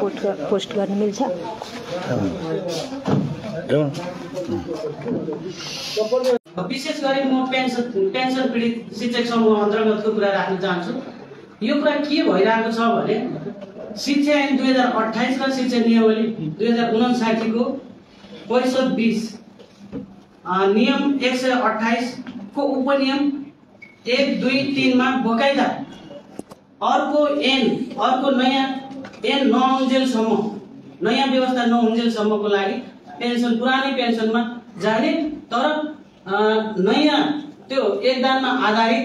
Post post गर्न मिल्छ। विशेष गरी म पेन्सन पेन्सन पीडित शिक्षक समूह अन्तर्गतको कुरा राख्न चाहन्छु। यो कुरा के भइरहेको छ भने शिक्षा ऐन दुई हजार अठाइस र शिक्षा नियमावली दुई हजार उनासाठीको परिषद बिस नियम एक सय अठाइसको उपनियम एक दुई तिनमा बकाइदा अर्को ऐन अर्को नयाँ ऐन नहुन्जेलसम्म नयाँ व्यवस्था नहुन्जेलसम्मको लागि पेन्सन पुरानै पेन्सनमा जाने तर नयाँ त्यो एकदानमा आधारित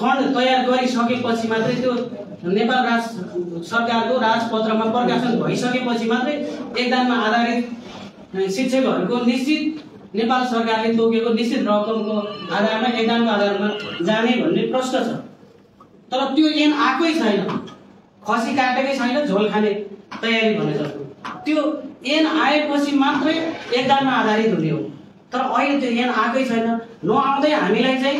फन्ड तयार गरिसकेपछि मात्रै त्यो नेपाल राज सरकारको राजपत्रमा प्रकाशन भइसकेपछि मात्रै एकदानमा आधारित शिक्षकहरूको निश्चित नेपाल सरकारले तोकेको निश्चित रकमको आधारमा एकदानको आधारमा जाने भन्ने प्रश्न छ। तर त्यो ऐन आएकै छैन। खसी काटेकै छैन झोल खाने तयारी भने जस्तो। त्यो ऐन आएपछि मात्रै एकदानमा आधारित हुने हो। तर अहिले त्यो ऐन आएकै छैन। नआउँदै हामीलाई चाहिँ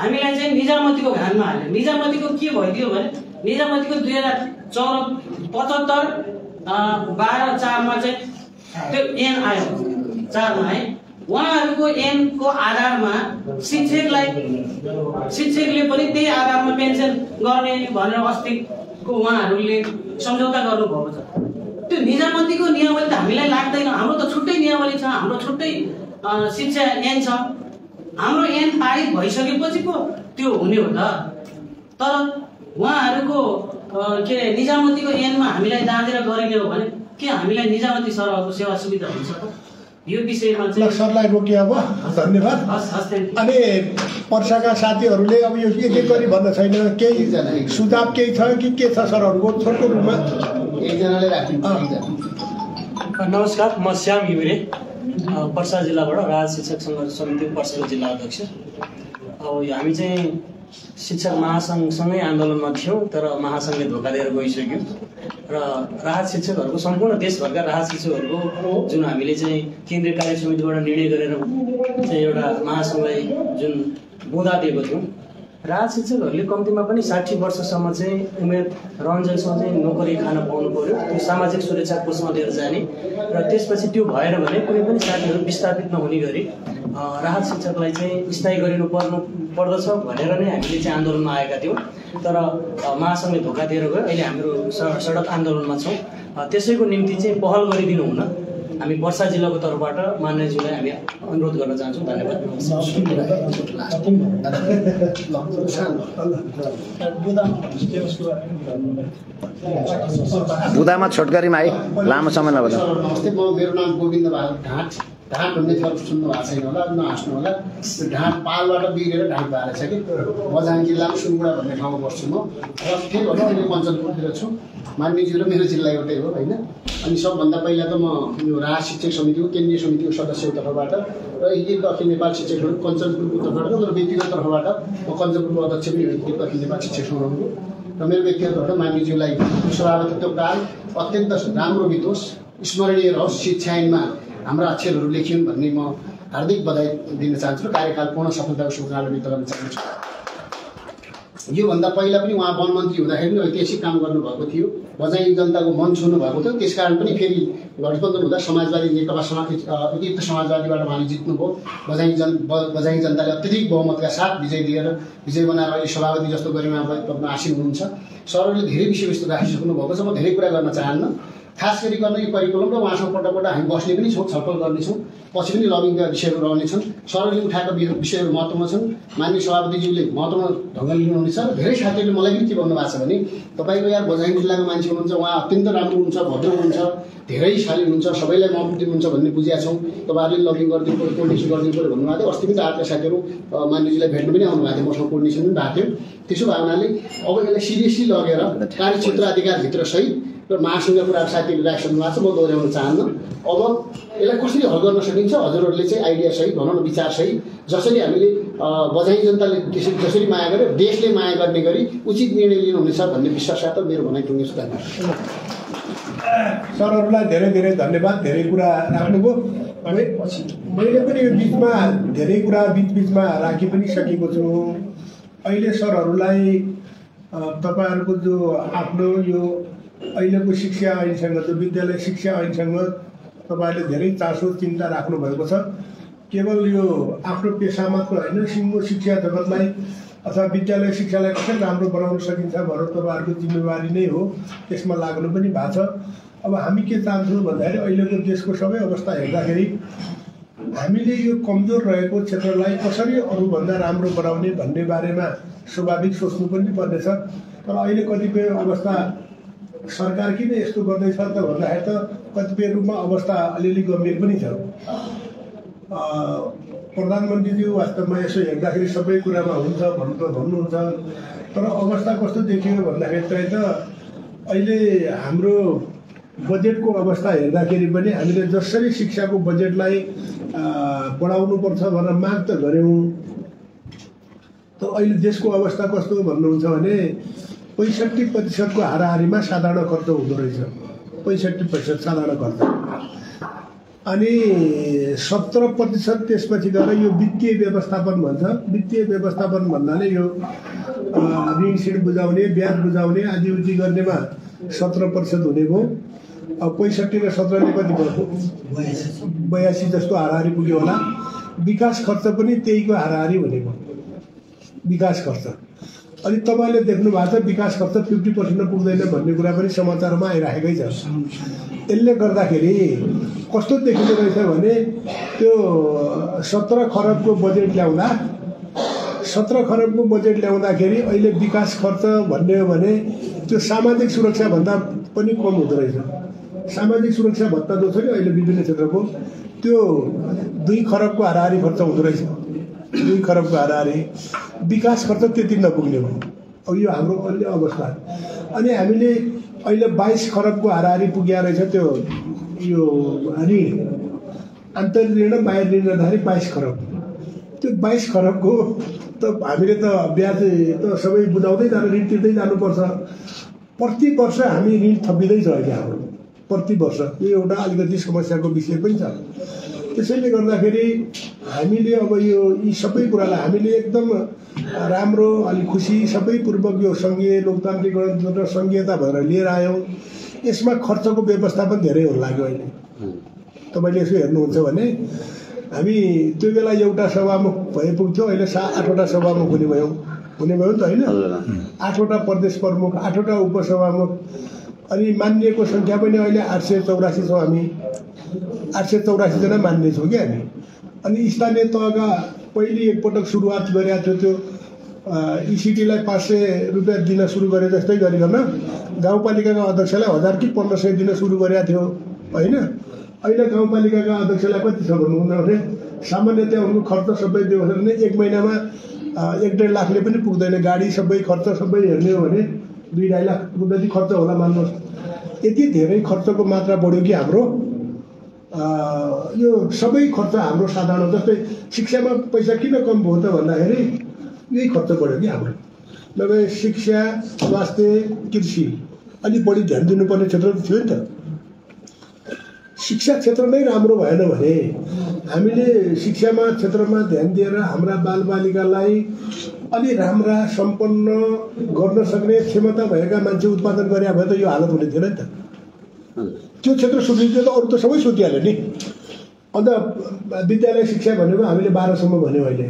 हामीलाई चाहिँ निजामतीको घानमा हाल्यो। निजामतीको के भइदियो भने निजामतीको दुई हजार चौध पचहत्तर बाह्र चारमा चाहिँ त्यो ऐन आयो। चारमा है। उहाँहरूको ऐनको आधारमा शिक्षकलाई शिक्षकले पनि त्यही आधारमा पेन्सन गर्ने भनेर अस्तिको उहाँहरूले सम्झौता गर्नुभएको छ। त्यो निजामतीको नियमावली त हामीलाई लाग्दैन। हाम्रो त छुट्टै नियमावली छ। हाम्रो छुट्टै शिक्षा ऐन छ। हाम्रो ऐन पारित भइसकेपछि पो त्यो हुने हो त। तर उहाँहरूको के अरे निजामतीको ऐनमा हामीलाई दाँदेर गरिने हो भने के हामीलाई निजामती सरहको सेवा सुविधा हुन्छ? यो विषयमा ल सरलाई रोकियो अब धन्यवाद। अनि पर्साका साथीहरूले अब यो एक एक गरी भन्दा छैन। केही सुझाव केही छ कि के छ सरहरूको छोटो रूपमा? एकजनाले नमस्कार म श्याम घिमिरे पर्सा जिल्लाबाट राज शिक्षक सङ्घर्ष समिति पर्साको जिल्ला अध्यक्ष। अब हामी चाहिँ शिक्षक महासङ्घसँगै आन्दोलनमा थियौँ तर महासङ्घले धोका दिएर गइसक्यो। र राहत शिक्षकहरूको सम्पूर्ण देशभरका राहत शिक्षकहरूको जुन हामीले चाहिँ केन्द्रीय कार्य समितिबाट निर्णय गरेर चाहिँ एउटा महासङ्घलाई जुन बुँदा दिएको थियौँ राज शिक्षकहरूले कम्तीमा पनि साठी वर्षसम्म चाहिँ उमेर रहन्जेलसम्म चाहिँ नोकरी खान पाउनु पर्यो। त्यो सामाजिक सुरक्षा कोषमा लिएर जाने। र त्यसपछि त्यो भएन भने कुनै पनि साथीहरू विस्थापित नहुने गरी राहत शिक्षकलाई चाहिँ स्थायी गरिनु पर्नु पर्दछ भनेर नै हामीले चाहिँ आन्दोलनमा आएका थियौँ। तर महासङ्घले धोका दिएर गयो। अहिले हाम्रो सडक आन्दोलनमा छौँ। त्यसैको निम्ति चाहिँ पहल गरिदिनु हुन। हामी वर्षा जिल्लाको तर्फबाट मान्यज्यूलाई हामी अनुरोध गर्न चाहन्छौँ। धन्यवाद। बुदामा छोटकरीमा है लामो समय नभएर नमस्ते म मेरो नाम गोविन्द बहादुर ढाँट। ढाँट भन्ने थर सुन्नु भएको छैन होला नहाँस्नु होला। त्यो ढाँट पालबाट बिग्रेर ढाँट भएर छ कि? बझाङ जिल्लाको सुनगुडा भन्ने ठाउँमा बस्छु म। र ठिक हो अहिले कञ्चनपुरतिर छु। मान्यज्यू र मेरो जिल्ला एउटै हो होइन? अनि सबभन्दा पहिला त म यो राज शिक्षक समितिको केन्द्रीय समितिको सदस्यको तर्फबाट र एक अखिल नेपाल शिक्षकहरू कञ्चनपुरको तर्फबाट र व्यक्तिगत तर्फबाट म कञ्चनपुरको अध्यक्ष पनि हो अखिल नेपाल शिक्षक सङ्घको र मेरो व्यक्तिगत तर्फबाट मान्यज्यूलाई सभापतित्व काल अत्यन्त राम्रो बितोस् स्मरणीय रहोस् शिक्षा ऐनमा हाम्रा अक्षरहरू लेखिन् भन्ने म हार्दिक बधाई दिन चाहन्छु कार्यकाल पूर्ण सफलताको शुभकामना व्यक्त चाहन्छु। योभन्दा पहिला पनि उहाँ वनमन्त्री हुँदाखेरि पनि ऐतिहासिक काम गर्नुभएको थियो। बजाइ जनताको मन छुनु भएको थियो त्यसकारण पनि फेरि गठबन्धन हुँदा समाजवादी नेकपा उपयुक्त समाजवादीबाट उहाँले जित्नुभयो। बजाइ जन ब- बजाइ जनताले अत्यधिक बहुमतका साथ विजय दिएर विजय बनाएर अहिले सभापति जस्तो गरिमा आसीन हुनुहुन्छ सरहरूले धेरै विषयवस्तु राखिसक्नु भएको छ। म धेरै कुरा गर्न चाहन्न। खास गरिकन यो करिकुलम र उहाँसँग पल्ट पल्ट हामी बस्ने पनि छौँ छलफल गर्नेछौँ पछि पनि लबिङका विषयहरू रहनेछन्। सरहरूले उठाएका विषयहरू महत्त्वमा छन्। मान्य सभापतिज्यूले महत्त्वमा ढङ्गले लिनुहुनेछ र धेरै साथीहरूले मलाई पनि के भन्नुभएको छ भने तपाईँको यार बझाङ जिल्लाको मान्छे हुनुहुन्छ उहाँ अत्यन्त राम्रो हुनुहुन्छ भव्य हुनुहुन्छ धेरै साली हुनुहुन्छ सबैलाई महत्त्व दिनुहुन्छ भन्ने बुझिया छौँ। तपाईँहरूले लबिङ गरिदिनु पऱ्यो कोर्डिनेसन गरिदिनु पऱ्यो भन्नुभएको थियो। अस्ति पनि त साथीहरू मान्यजीलाई भेट्नु पनि आउनु भएको थियो। मसँग कोर्डिनेसन पनि भएको थियो। त्यसो भए हुनाले अब यसलाई सिरियसली लगेर कार्यक्षेत्र अधिकारभित्र सहित र महासङ्घ कुराहरू साथीहरूले राखिसक्नु भएको छ म दोहोऱ्याउन चाहन्न। अब यसलाई कसरी हल गर्न सकिन्छ? हजुरहरूले चाहिँ आइडिया सहित भनौँ न विचार सहित जसरी हामीले बझाइ जनताले त्यसरी जसरी माया गर्यो देशले माया गर्ने गरी उचित निर्णय लिनुहुनेछ भन्ने विश्वास साथ मेरो भनाइ टुङ्गिन्छु धन्यवाद। सरहरूलाई धेरै धेरै धन्यवाद। धेरै कुरा राख्नुभयो। मै- मैले पनि यो बिचमा धेरै कुरा बिच बिचमा राखि पनि सकेको छु। अहिले सरहरूलाई तपाईँहरूको जो आफ्नो यो अहिलेको शिक्षा ऐनसँग जो विद्यालय शिक्षा ऐनसँग तपाईँहरूले धेरै चासो चिन्ता राख्नुभएको छ। केवल यो आफ्नो पेसा मात्र होइन सिङ्गो शिक्षा जगतलाई अथवा विद्यालय शिक्षालाई कसरी राम्रो बनाउन सकिन्छ भनेर तपाईँहरूको जिम्मेवारी नै हो त्यसमा लाग्नु पनि भएको छ। अब हामी के चाहन्छौँ भन्दाखेरि अहिलेको देशको सबै अवस्था हेर्दाखेरि हामीले यो कमजोर रहेको क्षेत्रलाई कसरी अरूभन्दा राम्रो बनाउने भन्ने बारेमा स्वाभाविक सोच्नु पनि पर्नेछ। तर अहिले कतिपय अवस्था सरकार किन यस्तो गर्दैछ त भन्दाखेरि त कतिपय रूपमा अवस्था अलिअलि गम्भीर पनि छ। प्रधानमन्त्रीज्यू वास्तवमा यसो हेर्दाखेरि सबै कुरामा हुन्छ भन्नु त भन्नुहुन्छ तर अवस्था कस्तो देखियो भन्दाखेरि चाहिँ त अहिले हाम्रो बजेटको अवस्था हेर्दाखेरि पनि हामीले जसरी शिक्षाको बजेटलाई बढाउनुपर्छ भनेर माग त गऱ्यौँ। त अहिले देशको अवस्था कस्तो भन्नुहुन्छ भने पैँसठी प्रतिशतको हाराहारीमा साधारण खर्च हुँदो रहेछ। पैँसठी प्रतिशत साधारण खर्च। अनि सत्र प्रतिशत त्यसपछि गएर यो वित्तीय व्यवस्थापन भन्छ। वित्तीय व्यवस्थापन भन्नाले यो ऋण सिण बुझाउने ब्याज बुझाउने आदि उदि गर्नेमा सत्र प्रतिशत हुने भयो। अब पैँसठी र सत्रले कति भयो? बयासी जस्तो हाराहारी पुग्यो होला। विकास खर्च पनि त्यहीको हाराहारी हुने भयो। विकास खर्च। अनि तपाईँले देख्नु भएको छ विकास खर्च फिफ्टी पर्सेन्ट पुग्दैन भन्ने कुरा पनि समाचारमा आइराखेकै छ। यसले गर्दाखेरि कस्तो देखिँदो रहेछ भने त्यो सत्र खरबको बजेट ल्याउँदा सत्र खरबको बजेट ल्याउँदाखेरि अहिले विकास खर्च भन्ने हो भने त्यो सामाजिक सुरक्षाभन्दा पनि कम हुँदो रहेछ। सामाजिक सुरक्षा भत्ता जो छ नि अहिले विभिन्न क्षेत्रको त्यो दुई खरबको हाराहारी खर्च हुँदो रहेछ। दुई खरबको हाराहारी विकास खर्च त्यति नपुग्ने हो अब यो हाम्रो अन्य अवस्था। अनि हामीले अहिले बाइस खरबको हाराहारी पुगेको रहेछ त्यो यो ऋण आन्तरिक ऋण बाहिर ऋण गर्दाखेरि बाइस खरब। त्यो बाइस खरबको त हामीले त ब्याज त सबै बुझाउँदै जानु ऋण तिर्दै जानुपर्छ। प्रति वर्ष हामी ऋण थपिँदैछ अहिले हाम्रो। प्रति वर्ष। यो एउटा अलिकति समस्याको विषय पनि छ। त्यसैले गर्दाखेरि हामीले अब यो यी सबै कुरालाई हामीले एकदम राम्रो अलिक खुसी सबैपूर्वक यो सङ्घीय लोकतान्त्रिक गणतन्त्र सङ्घीयता भएर लिएर आयौँ। यसमा खर्चको व्यवस्थापन धेरै हुन लाग्यो अहिले। तपाईँले यसो हेर्नुहुन्छ भने हामी त्यो बेला एउटा सभामुख भए पुग्थ्यो अहिले सा आठवटा सभामुख हुने भयौँ। हुने भयो नि त होइन? आठवटा प्रदेश प्रमुख आठवटा उपसभामुख अनि मानिएको सङ्ख्या पनि अहिले आठ सय चौरासी छौँ हामी। आठ सय चौरासीजना मान्ने छौँ कि हामी? अनि स्थानीय तहका पहिले एकपटक सुरुवात गरेका थियो त्यो इसिटीलाई पाँच सय रुपियाँ दिन सुरु गरे जस्तै गरिकन गाउँपालिकाका अध्यक्षलाई हजार कि पन्ध्र सय दिन सुरु गरेका थियो होइन? अहिले गाउँपालिकाका अध्यक्षलाई कति छ भन्नु भने सामान्यतया उनको खर्च सबै दियो भने एक महिनामा एक डेढ लाखले पनि पुग्दैन। गाडी सबै खर्च सबै हेर्ने हो भने दुई ढाई लाख जति खर्च होला मान्नुहोस्। यति धेरै खर्चको मात्रा बढ्यो कि हाम्रो? यो सबै खर्च हाम्रो साधारण जस्तै शिक्षामा पैसा किन कम भयो त भन्दाखेरि यही खर्च बढ्यो कि हाम्रो। नभए शिक्षा स्वास्थ्य कृषि अलिक बढी ध्यान दिनुपर्ने क्षेत्र थियो नि त। शिक्षा क्षेत्र नै राम्रो भएन भने हामीले शिक्षामा क्षेत्रमा ध्यान दिएर हाम्रा बालबालिकालाई अलि राम्रा सम्पन्न गर्न सक्ने क्षमता भएका मान्छे उत्पादन गरे भए त यो हालत हुने थिएन नि त। त्यो क्षेत्र सुध्रिन्थ्यो त अरू त सबै सुतिहाल्यो नि। अन्त विद्यालय शिक्षा भनेको हामीले बाह्रसम्म भन्यौँ अहिले।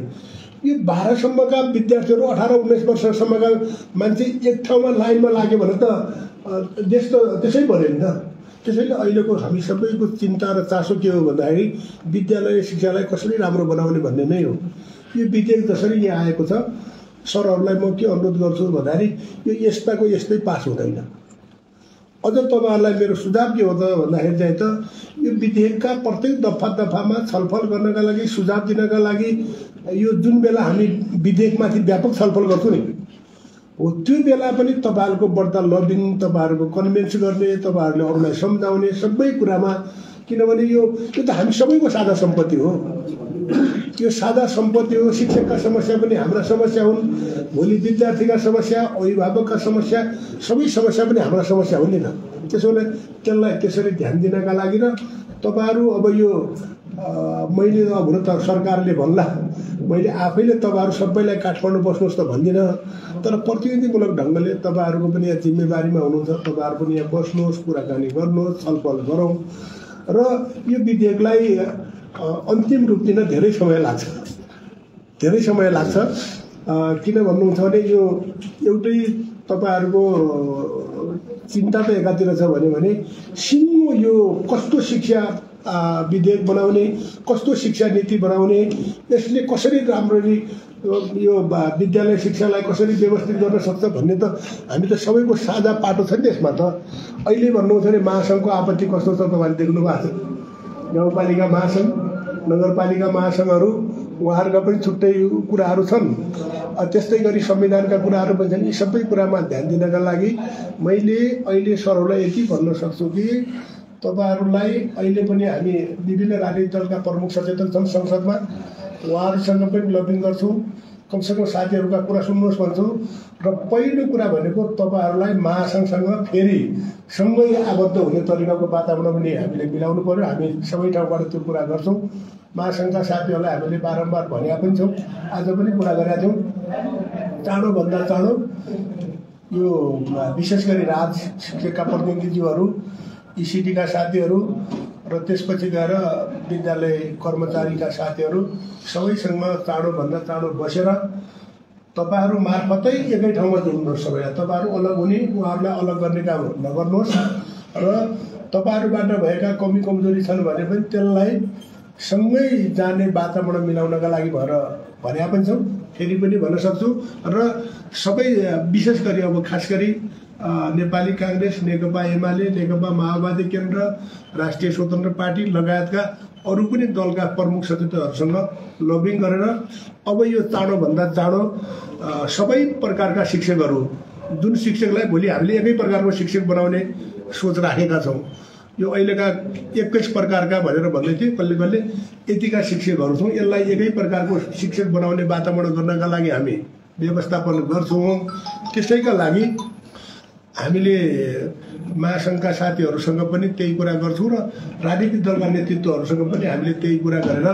यो बाह्रसम्मका विद्यार्थीहरू अठार उन्नाइस वर्षसम्मका मान्छे एक ठाउँमा लाइनमा लाग्यो भने त देश त त्यसै बन्यो नि त। त्यसैले अहिलेको हामी सबैको चिन्ता र चासो के हो भन्दाखेरि विद्यालय शिक्षालाई कसरी राम्रो बनाउने भन्ने नै हो। यो विधेयक जसरी यहाँ आएको छ सरहरूलाई म के अनुरोध गर्छु भन्दाखेरि यो यस्ताको यस्तै पास हुँदैन। अझ तपाईँहरूलाई मेरो सुझाव के हो त भन्दाखेरि चाहिँ त यो विधेयकका प्रत्येक दफा दफामा छलफल गर्नका लागि सुझाव दिनका लागि यो जुन बेला हामी विधेयकमाथि व्यापक छलफल गर्छौँ नि हो त्यो बेला पनि तपाईँहरूको बढ्ता लबिङ तपाईँहरूको कन्भिन्स गर्ने तपाईँहरूले अरूलाई सम्झाउने सबै कुरामा किनभने यो यो त हामी सबैको साझा सम्पत्ति हो। यो साझा सम्पत्ति हो शिक्षकका समस्या पनि हाम्रा समस्या हुन् भोलि विद्यार्थीका समस्या अभिभावकका समस्या सबै समस्या पनि हाम्रा समस्या हुन् नि त्यसो भने त्यसलाई त्यसरी ध्यान दिनका लागि र तपाईँहरू अब यो मैले अब हुन त सरकारले भन्ला मैले आफैले तपाईँहरू सबैलाई काठमाडौँ बस्नुहोस् त भन्दिनँ तर प्रतिनिधिमूलक ढङ्गले तपाईँहरूको पनि यहाँ जिम्मेवारीमा हुनुहुन्छ तपाईँहरू पनि यहाँ बस्नुहोस् कुराकानी गर्नुहोस् छलफल गरौँ। र यो विधेयकलाई अन्तिम रूप दिन धेरै समय लाग्छ। धेरै समय लाग्छ। किन भन्नुहुन्छ भने यो एउटै तपाईँहरूको चिन्ता त एकातिर छ भन्यो भने सिङ्गो यो कस्तो शिक्षा विधेयक बनाउने कस्तो शिक्षा नीति बनाउने यसले कसरी राम्ररी यो विद्यालय शिक्षालाई कसरी व्यवस्थित गर्न सक्छ भन्ने त हामी त सबैको साझा पाटो छ नि त्यसमा त। अहिले भन्नुहुन्छ भने महासङ्घको आपत्ति कस्तो छ तपाईँले देख्नु भएको छ। गाउँपालिका महासङ्घ। नगरपालिका महासङ्घहरू उहाँहरूका पनि छुट्टै कुराहरू छन्। त्यस्तै गरी संविधानका कुराहरू पनि छन्। यी सबै कुरामा ध्यान दिनका लागि मैले अहिले सरहरूलाई यति भन्न सक्छु कि तपाईँहरूलाई अहिले पनि हामी विभिन्न राजनीतिक दलका प्रमुख सचेतक छन् संसदमा। उहाँहरूसँग पनि लबिङ गर्छौँ। कमसेकम साथीहरूका कुरा सुन्नुहोस् भन्छु। र पहिलो कुरा भनेको तपाईँहरूलाई महासङ्घसँग फेरि सँगै आबद्ध हुने तरिकाको वातावरण पनि हामीले मिलाउनु पऱ्यो हामी सबै ठाउँबाट त्यो कुरा गर्छौँ। महासङ्घका साथीहरूलाई हामीले बारम्बार भनेका पनि छौँ। आज पनि कुरा गरेका थियौँ चाँडोभन्दा चाँडो यो विशेष गरी राज शिक्षकका प्रतिनिधिज्यूहरू इसिडीका साथीहरू र त्यसपछि गएर विद्यालय कर्मचारीका साथीहरू सबैसँग चाँडोभन्दा चाँडो बसेर तपाईँहरू मार्फतै एकै ठाउँमा जोड्नुहोस् सबैलाई। तपाईँहरू अलग हुने उहाँहरूलाई अलग गर्ने काम नगर्नुहोस् र तपाईँहरूबाट भएका कमी कमजोरी छन् भने पनि त्यसलाई सँगै जाने वातावरण मिलाउनका लागि भएर भनेका पनि छौँ। फेरि पनि भन्न सक्छु। र सबै विशेष गरी अब खास गरी नेपाली काङ्ग्रेस नेकपा एमाले नेकपा माओवादी केन्द्र राष्ट्रिय स्वतन्त्र पार्टी लगायतका अरू पनि दलका प्रमुख सचेतकहरूसँग लबिङ गरेर अब यो चाँडोभन्दा चाँडो सबै प्रकारका शिक्षकहरू जुन शिक्षकलाई भोलि हामीले एकै प्रकारको शिक्षक बनाउने सोच राखेका छौँ यो अहिलेका एक्काइस प्रकारका भनेर भन्दै थिएँ कसले कसले यतिका शिक्षकहरू छौँ यसलाई एकै प्रकारको शिक्षक बनाउने वातावरण गर्नका लागि हामी व्यवस्थापन गर्छौँ। त्यसैका लागि हामीले महासङ्घका साथीहरूसँग पनि त्यही कुरा गर्छौँ र राजनीतिक दलका नेतृत्वहरूसँग पनि हामीले त्यही कुरा गरेर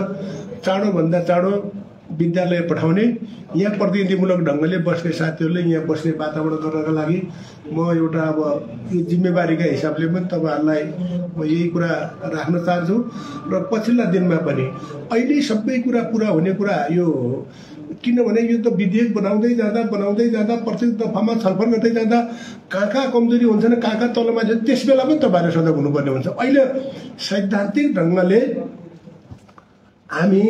चाँडोभन्दा चाँडो विद्यालय पठाउने यहाँ प्रतिनिधिमूलक ढङ्गले बस्ने साथीहरूले यहाँ बस्ने वातावरण गर्नका लागि म एउटा अब यो जिम्मेवारीका हिसाबले पनि तपाईँहरूलाई म यही कुरा राख्न चाहन्छु। र पछिल्ला दिनमा पनि अहिले सबै कुरा पुरा हुने कुरा यो किनभने यो त विधेयक बनाउँदै जाँदा बनाउँदै जाँदा प्रत्येक दफामा छलफल गर्दै जाँदा कहाँ कहाँ कमजोरी हुन्छ न कहाँ कहाँ तलमा छ त्यस बेला पनि तपाईँहरूले सजग हुनुपर्ने हुन्छ। अहिले सैद्धान्तिक ढङ्गले हामी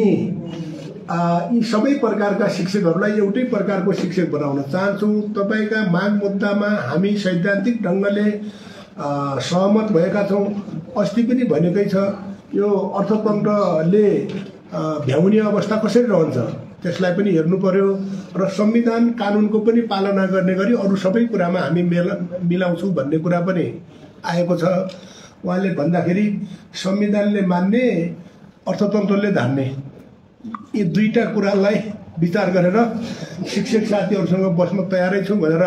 यी सबै प्रकारका शिक्षकहरूलाई एउटै प्रकारको शिक्षक बनाउन चाहन्छौँ। तपाईँका माग मुद्दामा हामी सैद्धान्तिक ढङ्गले सहमत भएका छौँ। अस्ति पनि भनेकै छ यो अर्थतन्त्रले भ्याउने अवस्था कसरी रहन्छ? त्यसलाई पनि हेर्नु पर्यो र संविधान कानुनको पनि पालना गर्ने गरी अरू सबै कुरामा हामी मेला मिलाउँछौँ भन्ने कुरा पनि आएको छ। उहाँले भन्दाखेरि संविधानले मान्ने अर्थतन्त्रले धान्ने। यी दुईटा कुरालाई विचार गरेर शिक्षक साथीहरूसँग बस्न तयारै छु भनेर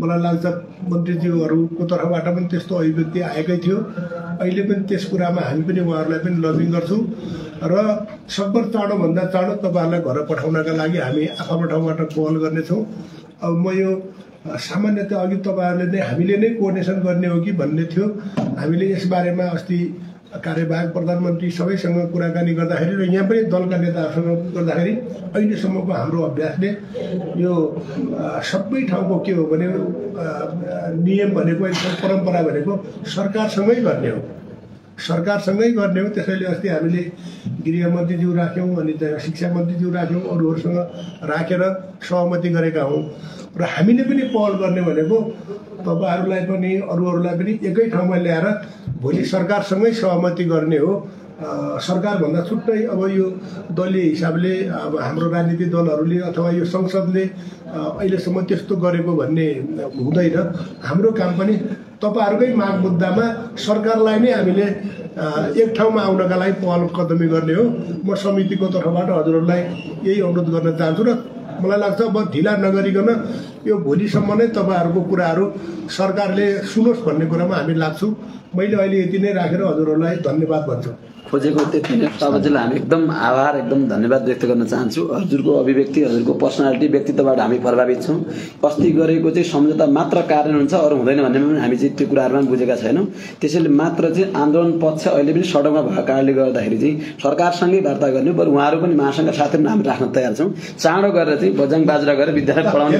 मलाई लाग्छ मन्त्रीज्यूहरूको तर्फबाट पनि त्यस्तो अभिव्यक्ति आएकै थियो। अहिले पनि त्यस कुरामा हामी पनि उहाँहरूलाई पनि लबिङ गर्छौँ। र सकभर चाँडोभन्दा चाँडो तपाईँहरूलाई घर पठाउनका लागि हामी आफ्नो ठाउँबाट पहल गर्नेछौँ। अब म यो अ, सामान्यतः अघि तपाईँहरूले नै हामीले नै कोअर्डिनेसन गर्ने हो कि भन्ने थियो। हामीले यसबारेमा अस्ति कार्यवाहक प्रधानमन्त्री सबैसँग कुराकानी गर्दाखेरि र यहाँ पनि दलका नेताहरूसँग गर्दाखेरि अहिलेसम्मको हाम्रो अभ्यासले यो सबै ठाउँको के हो भने नियम भनेको परम्परा भनेको सरकारसँगै गर्ने हो। सरकारसँगै गर्ने हो त्यसैले अस्ति हामीले गृहमन्त्रीज्यू राख्यौँ अनि शिक्षा मन्त्रीज्यू राख्यौँ अरूहरूसँग राखेर सहमति गरेका हौँ। र हामीले पनि पहल गर्ने भनेको तपाईँहरूलाई पनि अरूहरूलाई पनि एकै ठाउँमा ल्याएर भोलि सरकारसँगै सहमति गर्ने हो। सरकारभन्दा छुट्टै अब यो दलीय हिसाबले अब हाम्रो राजनीतिक दलहरूले अथवा यो संसदले अहिलेसम्म त्यस्तो गरेको भन्ने हुँदैन। हाम्रो काम पनि तपाईँहरूकै माग मुद्दामा सरकारलाई नै हामीले एक ठाउँमा आउनका लागि पहल कदमी गर्ने हो। म समितिको तर्फबाट हजुरहरूलाई यही अनुरोध गर्न चाहन्छु र मलाई लाग्छ अब ढिला नगरिकन यो भोलिसम्म नै तपाईँहरूको कुराहरू सरकारले सुनोस् भन्ने कुरामा हामी लाग्छौँ। मैले अहिले यति नै राखेर हजुरहरूलाई धन्यवाद भन्छु। खोजेको त्यति नै तपाईँजीलाई हामी एकदम आभार एकदम धन्यवाद व्यक्त गर्न चाहन्छु। हजुरको अभिव्यक्ति हजुरको पर्सनालिटी व्यक्तित्वबाट हामी प्रभावित छौँ। अस्ति गरेको चाहिँ सम्झौता मात्र कारण हुन्छ अरू हुँदैन भन्ने पनि हामी चाहिँ त्यो कुराहरूमा पनि बुझेका छैनौँ। त्यसैले मात्र चाहिँ आन्दोलन पक्ष अहिले पनि सडकमा भएको कारणले गर्दाखेरि चाहिँ सरकारसँगै वार्ता गर्ने बरु उहाँहरू पनि महासङ्घ साथीहरू हामी राख्न तयार छौँ। चाँडो गरेर चाहिँ बजाङ बाजुरा गरेर विद्यालय पढाउने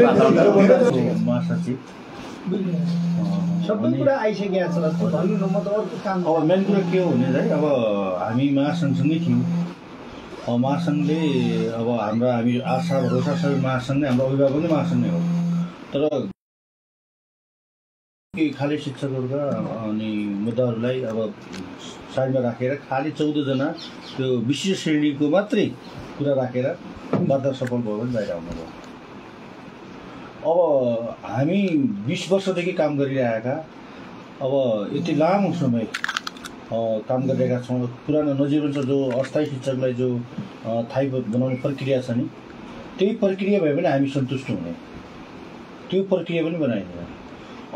महासचिव सबै कुरा आइसकेको छ। जस्तो भन्नु न म त अर्को काम अब मेन कुरा के हो भने चाहिँ अब हामी महासङ्घसँगै थियौँ। अब महासङ्घले अब हाम्रो हामी आशा भरोसा सबै महासङ्घ नै हाम्रो अभिभावक नै महासङ्घ नै हो। तर खालि शिक्षकहरूका अनि मुद्दाहरूलाई अब साइडमा राखेर खालि चौधजना त्यो विशेष श्रेणीको मात्रै कुरा राखेर वार्ता सफल भयो भने बाहिर आउनुभयो। अब हामी बिस वर्षदेखि काम गरिरहेका अब यति लामो समय काम गरिरहेका छौँ पुरानो नजिरहन्छ जो अस्थायी शिक्षकलाई जो थाहै बनाउने प्रक्रिया छ नि त्यही प्रक्रिया भए पनि हामी सन्तुष्ट हुने। त्यो प्रक्रिया पनि बनाइदिन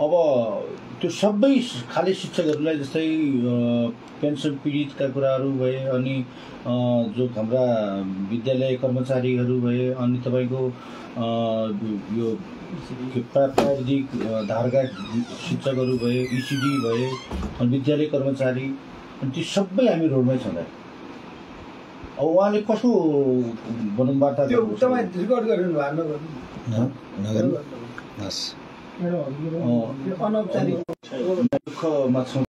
अब त्यो सबै खालि शिक्षकहरूलाई जस्तै पेन्सन पीडितका कुराहरू भए अनि जो हाम्रा विद्यालय कर्मचारीहरू भए अनि तपाईँको यो प्राविधिक धारका शिक्षकहरू भए इसिडी भए अनि विद्यालय कर्मचारी अनि ती सबै हामी रोडमै छौँ दाइ। अब उहाँले कसो भनौँ वार्ता त्यो गर्नु तपाईँ रेकर्ड गरिनु भएको नगर्नु